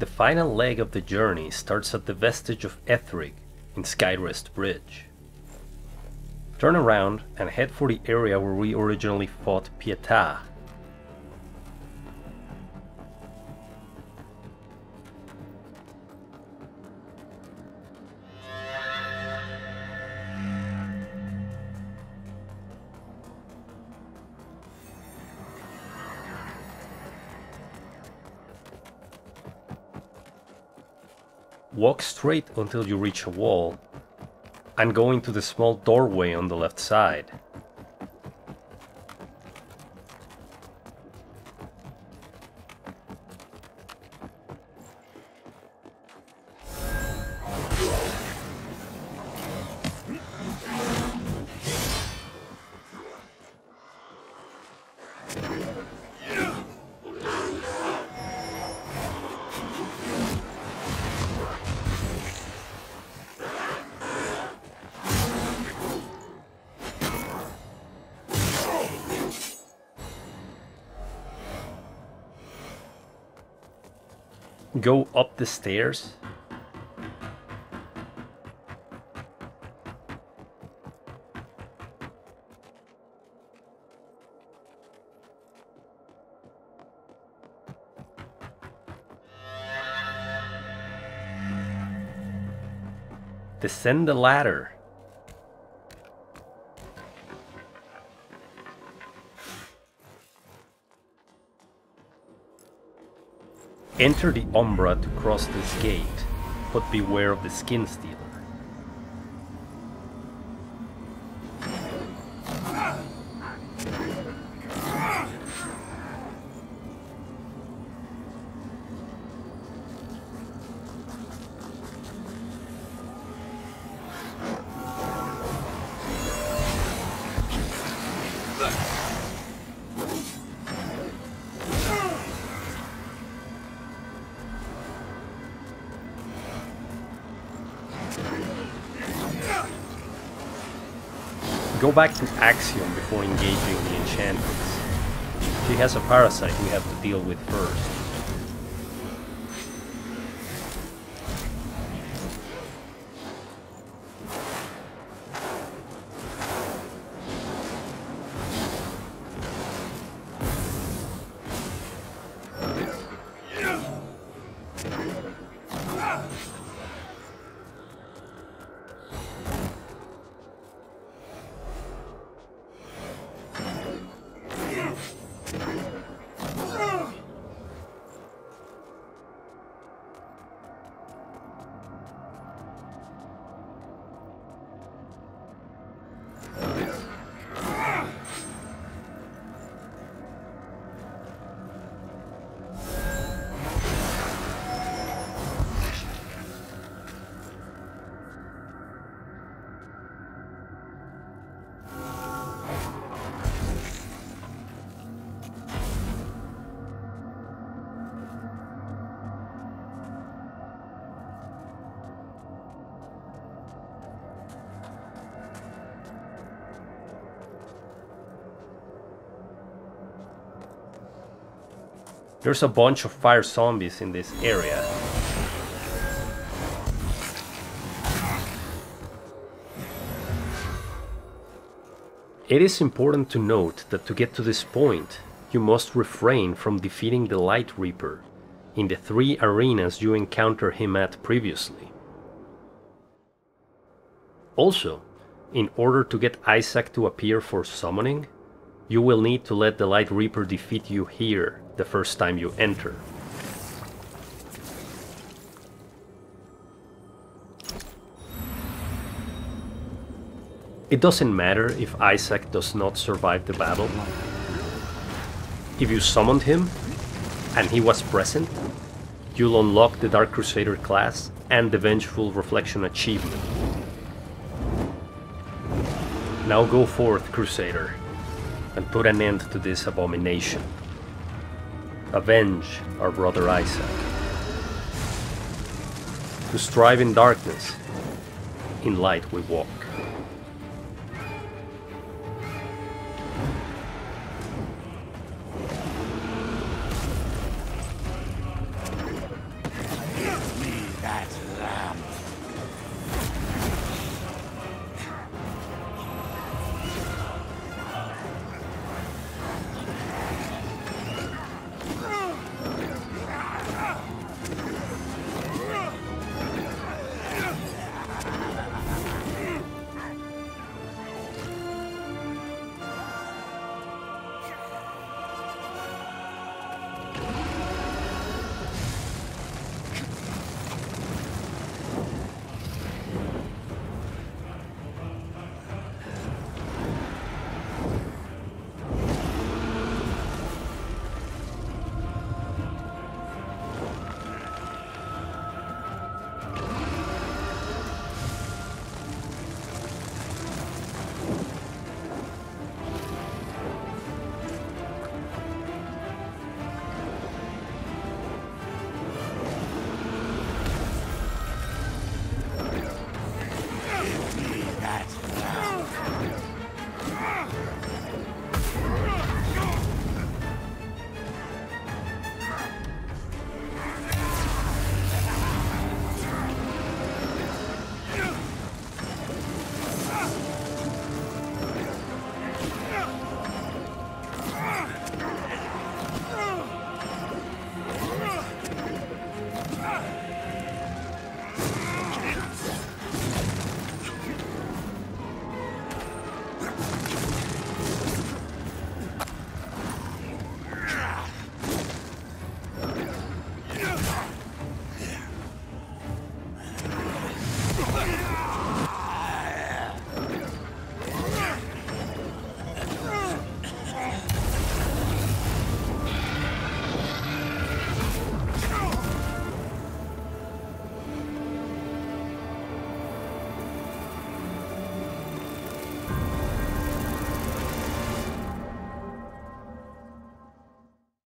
The final leg of the journey starts at the vestige of Ethrig in Skyrest Bridge. Turn around and head for the area where we originally fought Pietà. Walk straight until you reach a wall and go into the small doorway on the left side. Go up the stairs. Descend the ladder. Enter the Umbra to cross this gate, but beware of the Skin Stealer. Go back to Axiom before engaging the Enchantress. She has a parasite we have to deal with first. There's a bunch of fire zombies in this area. It is important to note that to get to this point, you must refrain from defeating the Light Reaper in the three arenas you encountered him at previously. Also, in order to get Isaac to appear for summoning, you will need to let the Light Reaper defeat you here the first time you enter. It doesn't matter if Isaac does not survive the battle. If you summoned him, and he was present, you'll unlock the Dark Crusader class and the Vengeful Reflection achievement. Now go forth, Crusader and put an end to this abomination. Avenge our brother Isaac. To strive in darkness, in light we walk.